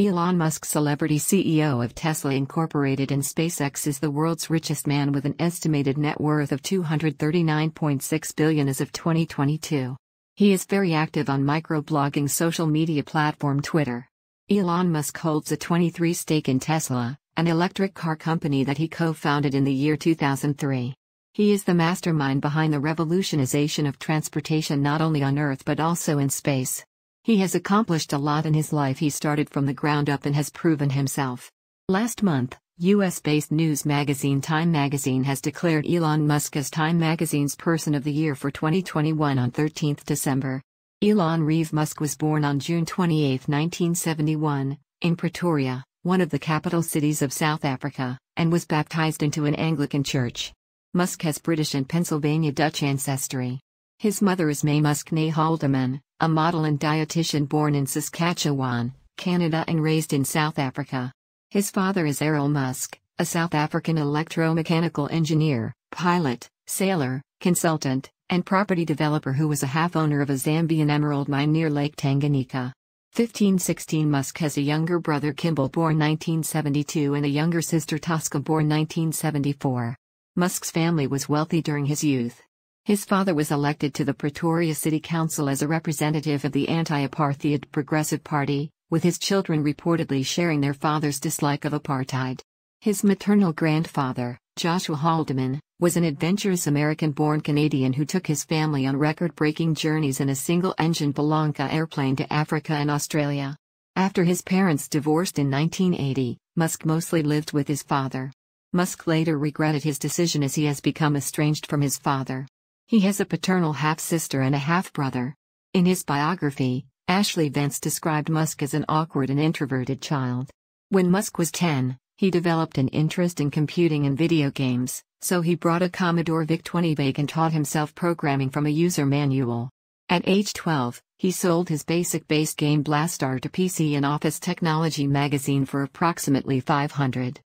Elon Musk, celebrity CEO of Tesla Incorporated and SpaceX, is the world's richest man with an estimated net worth of 239.6 billion as of 2022. He is very active on microblogging social media platform Twitter. Elon Musk holds a 23 stake in Tesla, an electric car company that he co-founded in the year 2003. He is the mastermind behind the revolutionization of transportation not only on Earth but also in space. He has accomplished a lot in his life. He started from the ground up and has proven himself. Last month, US based news magazine Time Magazine has declared Elon Musk as Time Magazine's Person of the Year for 2021 on 13 December. Elon Reeve Musk was born on June 28, 1971, in Pretoria, one of the capital cities of South Africa, and was baptized into an Anglican church. Musk has British and Pennsylvania Dutch ancestry. His mother is May Musk née Haldeman, a model and dietitian born in Saskatchewan, Canada and raised in South Africa. His father is Errol Musk, a South African electromechanical engineer, pilot, sailor, consultant, and property developer who was a half owner of a Zambian emerald mine near Lake Tanganyika. 1516 Musk has a younger brother Kimball born 1972 and a younger sister Tosca born 1974. Musk's family was wealthy during his youth. His father was elected to the Pretoria City Council as a representative of the anti-apartheid Progressive Party, with his children reportedly sharing their father's dislike of apartheid. His maternal grandfather, Joshua Haldeman, was an adventurous American-born Canadian who took his family on record-breaking journeys in a single-engine Bellanca airplane to Africa and Australia. After his parents divorced in 1980, Musk mostly lived with his father. Musk later regretted his decision as he has become estranged from his father. He has a paternal half sister and a half brother. In his biography, Ashlee Vance described Musk as an awkward and introverted child. When Musk was 10, he developed an interest in computing and video games, so he brought a Commodore VIC-20 bake and taught himself programming from a user manual. At age 12, he sold his basic-based game Blastar to PC and Office Technology magazine for approximately 500.